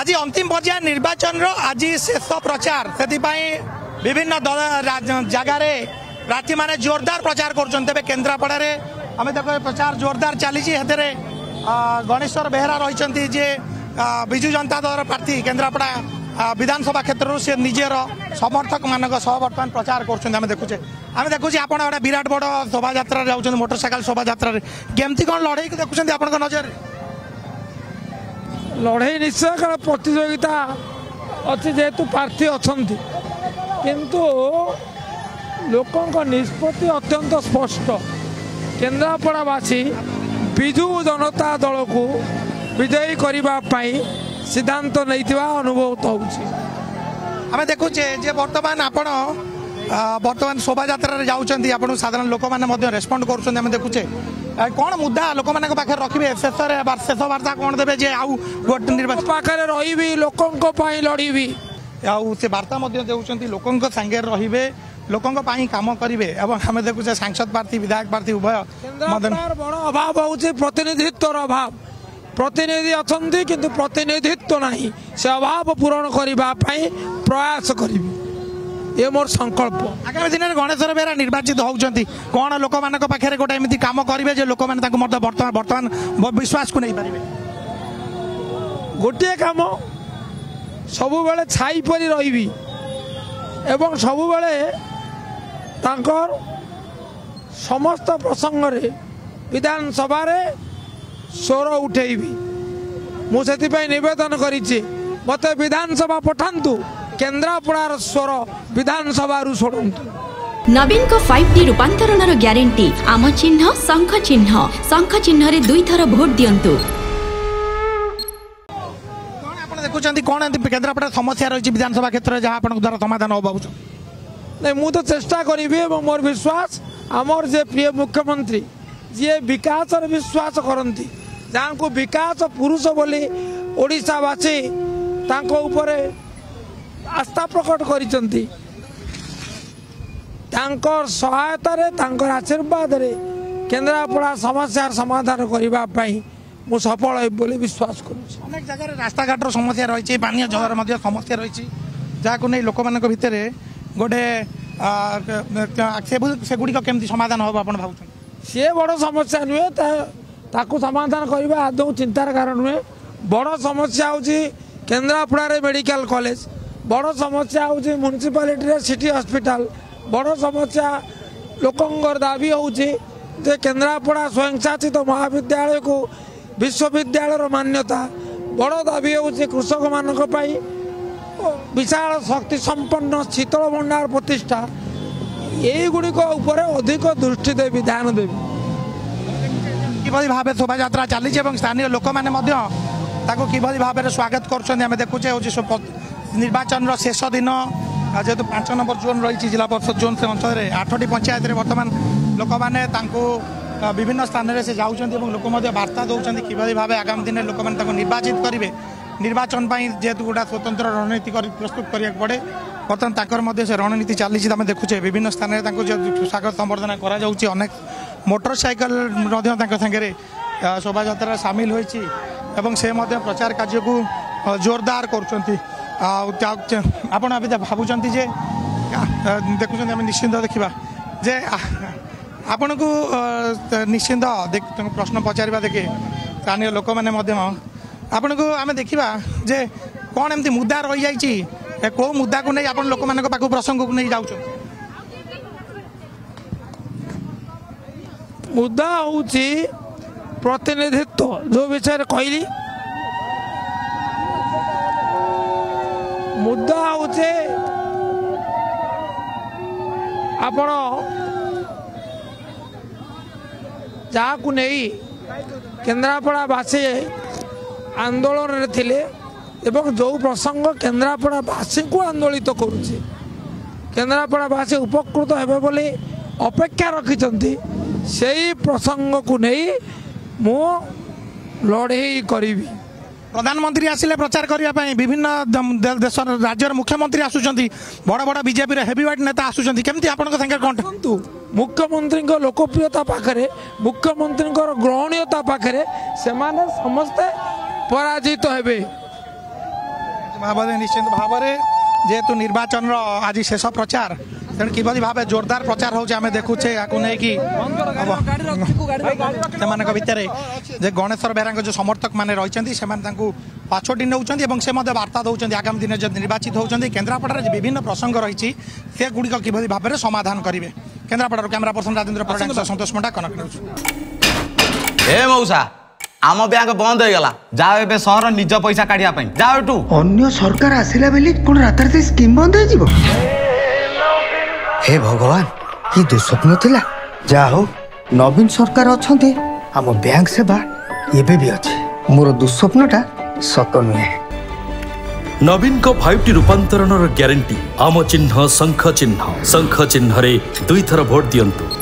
আজি অন্তিম পর্যায় নির্বাচনর আজি শেষ প্রচার সেপাই বিভিন্ন দল জায়গায় প্রার্থী মানে জোরদার প্রচার করছেন তবে কেন্দ্রাপড়ার আমি দেখ প্রচার জোরদার চালছি সেতরে গণেশ্বর বেহেরা রয়েছেন যে বিজু জনতা দলর প্রার্থী কেন্দ্রাপড়া বিধানসভা ক্ষেত্রর সে নিজের সমর্থক মানক সহ বর্তমান প্রচার করছেন আমি দেখুছে আমি দেখুছি আপনার গোটে বিরাট বড় শোভাযাত্রা যাচ্ছেন মোটরসাইকেল শোভাযাত্রার কেমতি কোণ লড়াইকে দেখুছেন আপনার নজরে ଲଢ଼େଇ ନିଶ୍ଚୟ କାରଣ ପ୍ରତିଯୋଗିତା ଅଛି ଯେହେତୁ ପ୍ରାର୍ଥୀ ଅଛନ୍ତି କିନ୍ତୁ ଲୋକଙ୍କ ନିଷ୍ପତ୍ତି ଅତ୍ୟନ୍ତ ସ୍ପଷ୍ଟ କେନ୍ଦ୍ରାପଡ଼ାବାସୀ ବିଜୁ ଜନତା ଦଳକୁ ବିଜୟୀ କରିବା ପାଇଁ ସିଦ୍ଧାନ୍ତ ନେଇଥିବା ଅନୁଭୂତ ହେଉଛି ଆମେ ଦେଖୁଛେ ଯେ ବର୍ତ୍ତମାନ ଆପଣ ବର୍ତ୍ତମାନ ଶୋଭାଯାତ୍ରାରେ ଯାଉଛନ୍ତି ଆପଣ ସାଧାରଣ ଲୋକମାନେ ମଧ୍ୟ ରେସ୍ପଣ୍ଡ କରୁଛନ୍ତି ଆମେ ଦେଖୁଛେ କ'ଣ ମୁଦ୍ଦା ଲୋକମାନଙ୍କ ପାଖରେ ରଖିବେ ଶେଷରେ ଶେଷ ବାର୍ତ୍ତା କ'ଣ ଦେବେ ଯେ ଆଉ ଗୋଟେ ନିର୍ବାଚନ ପାଖରେ ରହିବି ଲୋକଙ୍କ ପାଇଁ ଲଢ଼ିବି ଆଉ ସେ ବାର୍ତ୍ତା ମଧ୍ୟ ଦେଉଛନ୍ତି ଲୋକଙ୍କ ସାଙ୍ଗରେ ରହିବେ ଲୋକଙ୍କ ପାଇଁ କାମ କରିବେ ଏବଂ ଆମେ ଦେଖୁଛେ ସାଂସଦ ପ୍ରାର୍ଥୀ ବିଧାୟକ ପ୍ରାର୍ଥୀ ଉଭୟ ବଡ଼ ଅଭାବ ହେଉଛି ପ୍ରତିନିଧିତ୍ୱର ଅଭାବ ପ୍ରତିନିଧି ଅଛନ୍ତି କିନ୍ତୁ ପ୍ରତିନିଧିତ୍ୱ ନାହିଁ ସେ ଅଭାବ ପୂରଣ କରିବା ପାଇଁ ପ୍ରୟାସ କରିବି এ মোর সংকল্প আগামী দিনের গণেশ্বর বেহরা নির্বাচিত হচ্ছেন কোণ লোক পাখে গোটা এমনি কাম করবে যে লোক মানে বর্তমান বর্তমান বিশ্বাসকে নেই পারবে গোটিয়ে কাম সবুবেলে ছাই পরি রহবি এবং সবুবেলে তাঁর সমস্ত প্রসঙ্গে বিধানসভার স্বর উঠেবি মু সেপাই নিবেদন করেছি মতো বিধানসভা পঠান্তু କେନ୍ଦ୍ରାପଡ଼ାର ସ୍ୱର ବିଧାନସଭାରୁ ଶୁଣନ୍ତୁ ନବୀନଙ୍କ ଫାଇଭ୍ ଟି ରୂପାନ୍ତରଣର ଗ୍ୟାରେଣ୍ଟି ଆମ ଚିହ୍ନ ଶଙ୍ଖ ଚିହ୍ନ ଶଙ୍ଖ ଚିହ୍ନରେ ଦୁଇଥର ଭୋଟ ଦିଅନ୍ତୁ ଦେଖୁଛନ୍ତି କ'ଣ ଏମିତି କେନ୍ଦ୍ରାପଡ଼ାରେ ସମସ୍ୟା ରହିଛି ବିଧାନସଭା କ୍ଷେତ୍ରରେ ଯାହା ଆପଣଙ୍କ ଦ୍ୱାରା ସମାଧାନ ହେବାକୁ ନାଇଁ ମୁଁ ତ ଚେଷ୍ଟା କରିବି ଏବଂ ମୋର ବିଶ୍ୱାସ ଆମର ଯେ ପ୍ରିୟ ମୁଖ୍ୟମନ୍ତ୍ରୀ ଯିଏ ବିକାଶରେ ବିଶ୍ୱାସ କରନ୍ତି ଯାହାଙ୍କୁ ବିକାଶ ପୁରୁଷ ବୋଲି ଓଡ଼ିଶାବାସୀ ତାଙ୍କ ଉପରେ আস্থা প্রকট করেছেন তাঁর সহায়তার তাঁর আশীর্বাদে কেন্দ্রাপড়া সমস্যার সমাধান করা মু সফল হই বলে বিশ্বাস করছি অনেক জায়গায় রাস্তাঘাটর সমস্যা রয়েছে পানীয় জলর মধ্যে সমস্যা রয়েছে যা কু লোক ভিতরে গোটে সেগুলি কমিটি সমাধান হব আপনার ভাবছেন সে বড় সমস্যা নুহে তাকে সমাধান করা আদৌ চিন্তার কারণ নুহে বড় সমস্যা হচ্ছে কেন্দ্রাপড়ার মেডিকাল কলেজ বড় সমস্যা ହେଉଛି ମ୍ୟୁନିସିପାଲିଟିରେ ସିଟି ହସ୍ପିଟାଲ ବଡ଼ ସମସ୍ୟା ଲୋକଙ୍କର ଦାବି ହେଉଛି ଯେ କେନ୍ଦ୍ରାପଡ଼ା ସ୍ୱୟଂଶାସିତ ମହାବିଦ୍ୟାଳୟକୁ ବିଶ୍ୱବିଦ୍ୟାଳୟର ମାନ୍ୟତା ବଡ଼ ଦାବି ହେଉଛି କୃଷକମାନଙ୍କ ପାଇଁ ବିଶାଳ ଶକ୍ତି ସମ୍ପନ୍ନ ଶୀତଳ ଭଣ୍ଡାର ପ୍ରତିଷ୍ଠା ଏଇଗୁଡ଼ିକ ଉପରେ ଅଧିକ ଦୃଷ୍ଟି ଦେବି ଧ୍ୟାନ ଦେବି কিভাবে ভাবে শোভাযাত্রা চালিছে এবং স্থানীয় লোকমানে মধ্য তাকে কিভাবে ভাবে স্বাগত করছেন আমি দেখুছে হচ্ছে ନିର୍ବାଚନର ଶେଷ ଦିନ ଯେହେତୁ ପାଞ୍ଚ ନମ୍ବର ଜୋନ୍ ରହିଛି ଜିଲ୍ଲା ପରିଷଦ ଜୋନ୍ ସେ ଅଞ୍ଚଳରେ ଆଠଟି ପଞ୍ଚାୟତରେ ବର୍ତ୍ତମାନ ଲୋକମାନେ তাঁকু বিভিন্ন স্থানের সে যাচ্ছেন এবং লোক বার্তা দৌঁছেন কিভাবে ভাবে আগামী দিনে লোক তাকে নির্বাচিত করবে নির্বাচন পাই যেহেতু গোটা স্বতন্ত্র রণনীতি প্রস্তুত করা পড়ে বর্তমানে তাঁর মধ্যে সে রণনীতি চালিছে আমি দেখুছে বিভিন্ন স্থানের তাঁকু যে স্বাগত সম্বর্ধনা করা যাচ্ছে অনেক মোটর সাইকেল তাঁর সাথে শোভাযাত্রা সামিল হয়েছি এবং সে প্রচার কার্যক জোরদার করছেন ଆପଣ ଏବେ ଭାବୁଛନ୍ତି ଯେ ଦେଖୁଛନ୍ତି ଆମେ ନିଶ୍ଚିନ୍ତ ଦେଖିବା ଯେ ଆପଣଙ୍କୁ ନିଶ୍ଚିନ୍ତ ପ୍ରଶ୍ନ ପଚାରିବା ଦେଖି ସ୍ଥାନୀୟ ଲୋକମାନେ ମଧ୍ୟ ଆପଣଙ୍କୁ ଆମେ ଦେଖିବା ଯେ କ'ଣ ଏମିତି ମୁଦ୍ଦା ରହିଯାଇଛି କେଉଁ ମୁଦ୍ଦାକୁ ନେଇ ଆପଣ ଲୋକମାନଙ୍କ ପାଖକୁ ପ୍ରସଙ୍ଗକୁ ନେଇ ଯାଉଛନ୍ତି ମୁଦ୍ଦା ହେଉଛି ପ୍ରତିନିଧିତ୍ୱ ଯେଉଁ ବିଷୟରେ କହିଲି ମୁଦା ହେଉଛି ଆପଣ ଯାହାକୁ ନେଇ କେନ୍ଦ୍ରାପଡ଼ାବାସୀ ଆନ୍ଦୋଳନରେ ଥିଲେ ଏବଂ ଯେଉଁ ପ୍ରସଙ୍ଗ କେନ୍ଦ୍ରାପଡ଼ାବାସୀଙ୍କୁ ଆନ୍ଦୋଳିତ କରୁଛି କେନ୍ଦ୍ରାପଡ଼ାବାସୀ ଉପକୃତ ହେବେ ବୋଲି ଅପେକ୍ଷା ରଖିଛନ୍ତି ସେଇ ପ୍ରସଙ୍ଗକୁ ନେଇ ମୁଁ ଲଢ଼େଇ କରିବି প্রধানমন্ত্রী আসলে প্রচার করা বিভিন্ন দেশ রাজ্যের মুখ্যমন্ত্রী আসুচার বড় বড় বিজেপির হেভিওয়েট নেতা আসুচার কেমতি আপনার সাথে কন দেখুন মুখ্যমন্ত্রীঙ্ লোকপ্রিয়তা পাখে মুখ্যমন্ত্রীঙ্কর গ্রহণীয়তা পাখে সেমানে সমস্তে পরাজিত হেবে ভাবে নিশ্চিত ভাবে যেহেতু নির্বাচনর আজ শেষ প্রচার ତେଣୁ କିଭଳି ଭାବେ ଜୋରଦାର ପ୍ରଚାର ହେଉଛି ଆମେ ଦେଖୁଛେ ଏହାକୁ ନେଇକି ସେମାନଙ୍କ ଭିତରେ ଯେ ଗଣେଶ୍ୱର ବେହେରାଙ୍କ ଯେଉଁ ସମର୍ଥକମାନେ ରହିଛନ୍ତି ସେମାନେ ତାଙ୍କୁ ପାଛୋଟି ନେଉଛନ୍ତି ଏବଂ ସେ ମଧ୍ୟ ବାର୍ତ୍ତା ଦେଉଛନ୍ତି ଆଗାମୀ ଦିନରେ ଯଦି ନିର୍ବାଚିତ ହେଉଛନ୍ତି କେନ୍ଦ୍ରାପଡ଼ାରେ ବିଭିନ୍ନ ପ୍ରସଙ୍ଗ ରହିଛି ସେଗୁଡ଼ିକ କିଭଳି ଭାବରେ ସମାଧାନ କରିବେ କେନ୍ଦ୍ରାପଡ଼ାରୁ କ୍ୟାମେରା ପର୍ସନ ରାଜେନ୍ଦ୍ର ପ୍ରଧାନ ସହ ସନ୍ତୋଷ ମୁଣ୍ଡା କନେକ୍ଟ ନ୍ୟୁଜ୍ ଏ ମଉସା ଆମ ବ୍ୟାଙ୍କ ବନ୍ଦ ହେଇଗଲା ଯାଅ ଏବେ ସହର ନିଜ ପଇସା କାଢିବା ପାଇଁ ଯାଅ ଏଠୁ ଅନ୍ୟ ସରକାର ଆସିଲା ବେଳେ କଣ ରାତାରାତି ସ୍କିମ୍ ବନ୍ଦ ହେଇଯିବ ହେ ଭଗବାନ କି ଦୁଃସ୍ୱପ୍ନ ଥିଲା ଯାହା ହଉ ନବୀନ ସରକାର ଅଛନ୍ତି ଆମ ବ୍ୟାଙ୍କ ସେବା ଏବେ ବି ଅଛି ମୋର ଦୁଃସ୍ୱପ୍ନଟା ସତ ନୁହେଁ ନବୀନଙ୍କ ଫାଇଭ୍ ଟି ରୂପାନ୍ତରଣର ଗ୍ୟାରେଣ୍ଟି ଆମ ଚିହ୍ନ ଶଙ୍ଖ ଚିହ୍ନ ଶଙ୍ଖ ଚିହ୍ନରେ ଦୁଇଥର ଭୋଟ ଦିଅନ୍ତୁ